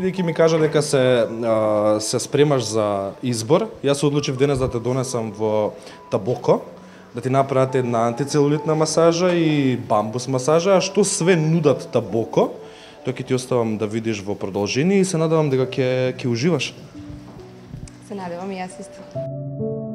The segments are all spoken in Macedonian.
Бидејќи ми кажа дека се а, се спремаш за избор, јас се одлучив денес да те донесам во Табоко, да ти направат една антицелулитна масажа и бамбус масажа, а што све нудат Табоко, тоа ќе ти оставам да видиш во продолжение и се надевам дека ќе ќе уживаш. Се надевам и јас исто.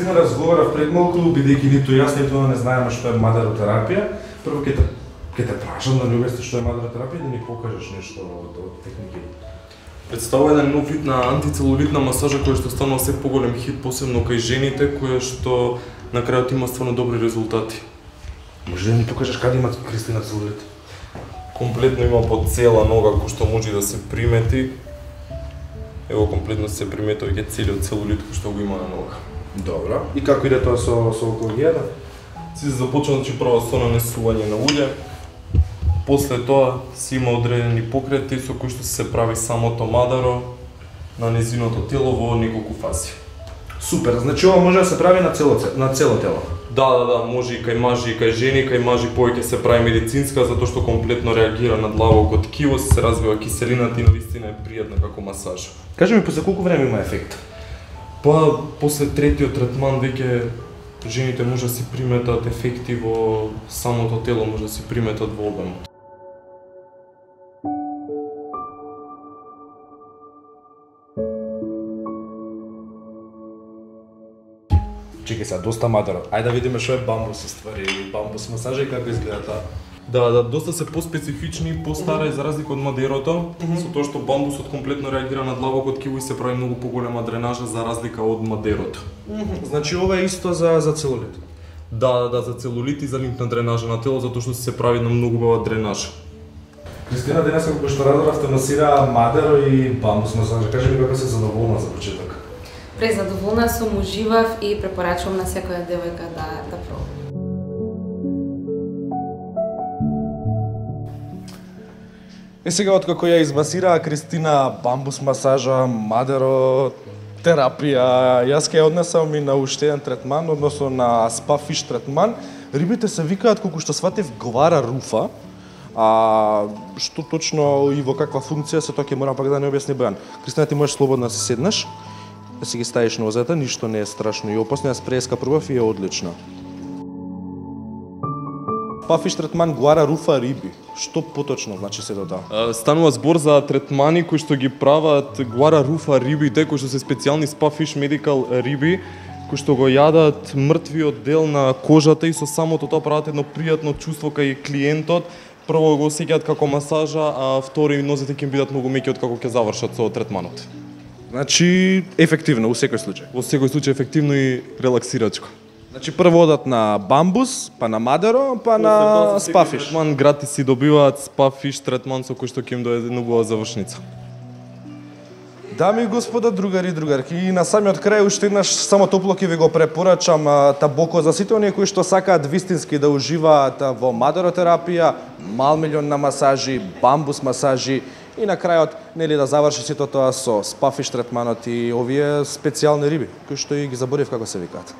Кристина разговарав пред малку, бидејќи ниту јас ниту не знаеме што е мадеротерапија. Прво ќе те ќе те прашам да ни објасниш што е мадеротерапија и да ни покажеш нешто од, од техники. Представува еден нов вид на антицелулитна масажа која што станува се поголем хит, посебно кај жените, која што на крајот има стварно добри резултати. Може да ни покажеш каде има Кристина целулит? Комплетно има по цела нога кој што може да се примети. Ево комплетно се приметува ќе целиот целулит кој што го има на нога. Добро. И како иде тоа со со онкологијата? Си започна значи прво со нанесување на улје. После тоа си има одредени покрети со кои што се прави самото мадаро на незиното тело во неколку фази. Супер, значи ова може да се прави на цело на цело тело. Да, да, да, може и кај мажи и кај жени, кај мажи повеќе се прави медицинска затоа што комплетно реагира на длабоко ткиво, се развива киселината и навистина е пријатна како масаж. Кажи ми после колку време има ефект? Па после третиот третман веќе жените може да си приметат ефекти во самото тело, може да си приметат во обемот. Чеки се, доста мадаро. Ајде да видиме што е бамбус ствари, бамбус масажа и како изгледа таа. Да, да, доста се поспецифични, постара mm за разлика од мадерото, со тоа што бамбусот комплетно реагира на длабоко ткиво и се прави многу поголема дренажа за разлика од мадерото. Значи ова е исто за за целулит. Да, да, да, за целулит и за лимфна дренажа на тело, затоа што се прави на многу убава дренаж. Кристина денес како што разбравте носира мадеро и бамбус масажа. Кажи ми како се задоволна за почеток. Презадоволна сум, уживав и препорачувам на секоја девојка да да проба. Е сега откако ја избасираа Кристина бамбус масажа, мадеро, терапија, јас ќе ја однесам и на уште еден третман, односно на спа фиш третман. Рибите се викаат колку што сватев говара руфа, а што точно и во каква функција се тоа ќе морам пак да не објасни Бојан. Кристина ти можеш слободно да се седнеш, да си ги ставиш нозете, ништо не е страшно и опасно, јас преска пробав и е одлично. Пафиш третман гуара руфа риби. Што поточно значи се тоа? Станува збор за третмани кои што ги прават гуара руфа рибите, кои што се специјални спа фиш медикал риби, кои што го јадат мртвиот дел на кожата и со самото тоа прават едно пријатно чувство кај клиентот. Прво го осеќаат како масажа, а второ и нозете ќе им бидат многу меки од како ќе завршат со третманот. Значи ефективно у секој случај. Во секој случај ефективно и релаксирачко. Значи прво одат на бамбус, па на мадеро, па на спафиш. Третман гратис си добиваат спафиш третман со кој што ќе им дојде убава завршница. Дами и господа, другари и другарки, и на самиот крај уште еднаш само топло ќе ви го препорачам табоко за сите оние кои што сакаат вистински да уживаат во мадеротерапија, мал милион на масажи, бамбус масажи и на крајот нели да заврши сето тоа со спафиш третманот и овие специјални риби, кои што и ги заборев како се викаат.